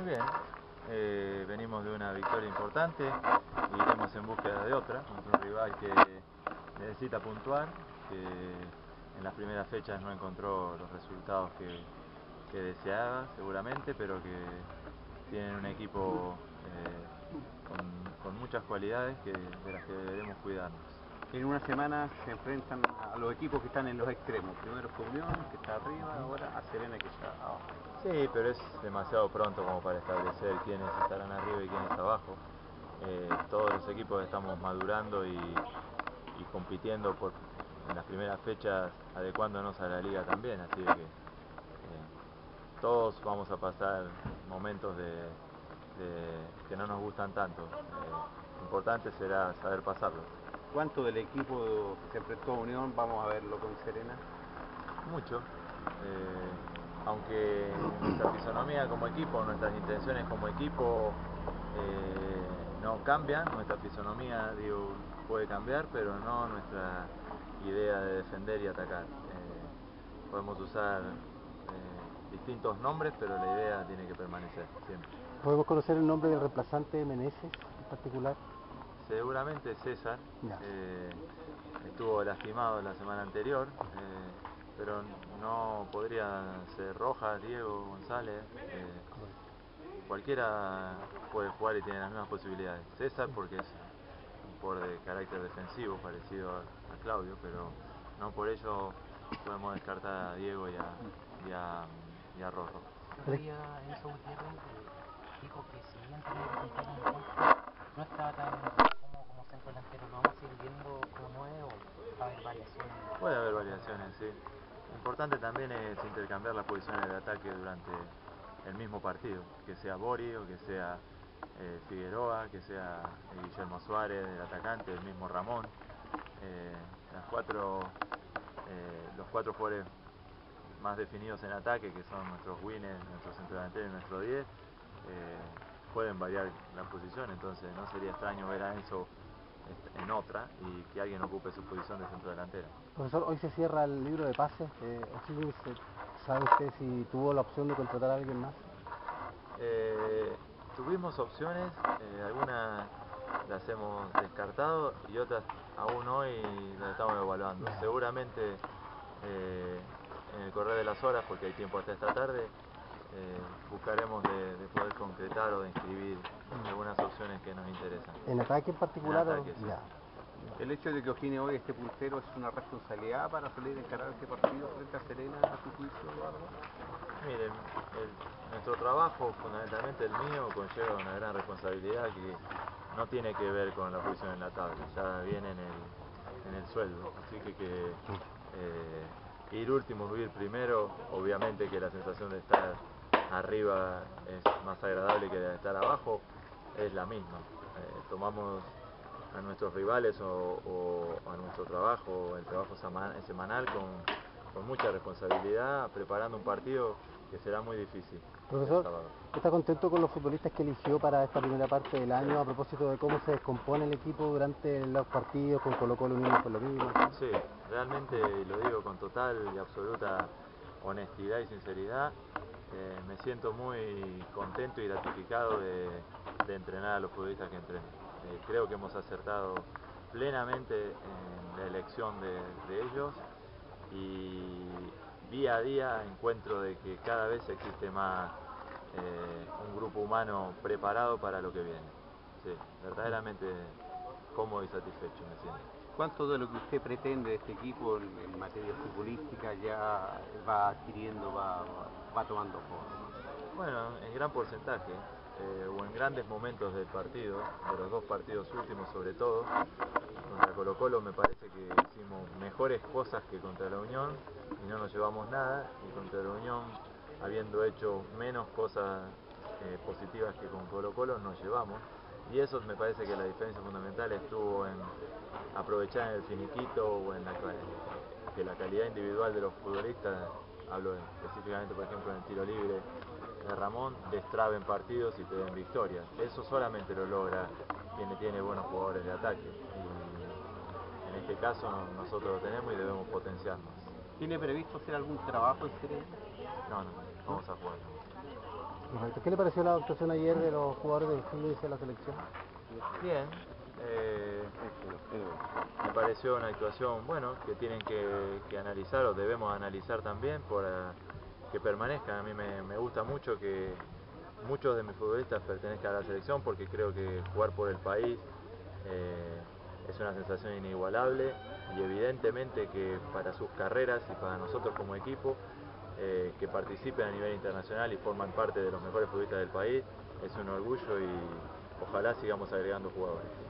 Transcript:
Muy bien, eh, venimos de una victoria importante y iremos en búsqueda de otra un rival que necesita puntuar, que en las primeras fechas no encontró los resultados que, deseaba seguramente, pero que tienen un equipo eh, con, muchas cualidades que, de las que debemos cuidarnos. En una semana se enfrentan a los equipos que están en los extremos. Primero fue Unión, que está arriba, ahora a Serena, que está abajo. Sí, pero es demasiado pronto como para establecer quiénes estarán arriba y quiénes abajo. Eh, todos los equipos estamos madurando y, compitiendo por, en las primeras fechas, adecuándonos a la liga también, así que eh, todos vamos a pasar momentos de, que no nos gustan tanto. Eh, importante será saber pasarlo. ¿Cuánto del equipo que se enfrentó a Unión vamos a verlo con Serena? Mucho aunque nuestra fisonomía como equipo, nuestras intenciones como equipo eh, no cambian, nuestra fisonomía digo, puede cambiar, pero no nuestra idea de defender y atacar. Eh, podemos usar eh, distintos nombres, pero la idea tiene que permanecer siempre. ¿Podemos conocer el nombre del reemplazante de Meneses en particular? Seguramente César. estuvo lastimado la semana anterior pero no podría ser Rojas, Diego, González. Eh, cualquiera puede jugar y tiene las mismas posibilidades. César porque es un jugador de carácter defensivo parecido a, Claudio, pero no por ello podemos descartar a Diego y a, y a, y a Rojo. Dijo que si bien tenía que contar un punto, no estaba tan delantero. ¿Lo vamos a seguir viendo como es o va a haber variaciones? Puede haber variaciones, sí. Importante también es intercambiar las posiciones de ataque durante el mismo partido, que sea Bori o que sea eh, Figueroa, que sea eh, Guillermo Suárez, el atacante, el mismo Ramón. Eh, cuatro, los cuatro jugadores más definidos en ataque, que son nuestros winners, nuestro centro y nuestro 10, pueden variar la posición, entonces no sería extraño ver a Enzo en otra y que alguien ocupe su posición de centro delantero. Profesor, hoy se cierra el libro de pases. Eh, ¿Sabe usted si tuvo la opción de contratar a alguien más? Eh, tuvimos opciones, eh, algunas las hemos descartado y otras aún hoy las estamos evaluando. Seguramente eh, en el correr de las horas, porque hay tiempo hasta esta tarde, buscaremos de, poder concretar o de inscribir opciones que nos interesan. ¿En ataque en particular? El hecho de que Ojine hoy esté puntero es una responsabilidad para salir a encarar este partido frente a Serena a su juicio, Miren, nuestro trabajo, fundamentalmente el mío, conlleva una gran responsabilidad que no tiene que ver con la posición en la tabla, ya viene en el, en el sueldo. Así que, que eh, ir último, ir primero, obviamente que la sensación de estar arriba es más agradable que de estar abajo, es la misma. Eh, tomamos a nuestros rivales o, a nuestro trabajo, el trabajo semanal con, mucha responsabilidad, preparando un partido que será muy difícil. Profesor, ¿está contento con los futbolistas que eligió para esta primera parte del año a propósito de cómo se descompone el equipo durante los partidos con Colo Colo Unido por lo mismo? Sí, realmente lo digo con total y absoluta honestidad y sinceridad. Eh, me siento muy contento y gratificado de, entrenar a los futbolistas que entreno. Eh, creo que hemos acertado plenamente en la elección de, ellos y día a día encuentro de que cada vez existe más eh, un grupo humano preparado para lo que viene. Sí, verdaderamente cómodo y satisfecho me siento. ¿Cuánto de lo que usted pretende de este equipo en, materia futbolística ya va adquiriendo, va, tomando forma? Bueno, en gran porcentaje, eh, o en grandes momentos del partido, de los dos partidos últimos sobre todo. Contra Colo Colo me parece que hicimos mejores cosas que contra la Unión y no nos llevamos nada, y contra la Unión, habiendo hecho menos cosas eh, positivas que con Colo Colo, nos llevamos. Y eso me parece que la diferencia fundamental estuvo en aprovechar en el finiquito o en la, que la calidad individual de los futbolistas, hablo específicamente por ejemplo en el tiro libre de Ramón, destraben partidos y te den victorias. Eso solamente lo logra quien tiene buenos jugadores de ataque. Y en este caso nosotros lo tenemos y debemos potenciar más. ¿Tiene previsto hacer algún trabajo en No, no, vamos a jugar. Correcto. ¿Qué le pareció la actuación ayer de los jugadores del Fluminense de la selección? Bien, eh, me pareció una actuación, bueno, que tienen que, analizar o debemos analizar también para que permanezcan. A mí me, me gusta mucho que muchos de mis futbolistas pertenezcan a la selección porque creo que jugar por el país eh, es una sensación inigualable y evidentemente que para sus carreras y para nosotros como equipo eh, que participen a nivel internacional y forman parte de los mejores futbolistas del país es un orgullo y ojalá sigamos agregando jugadores.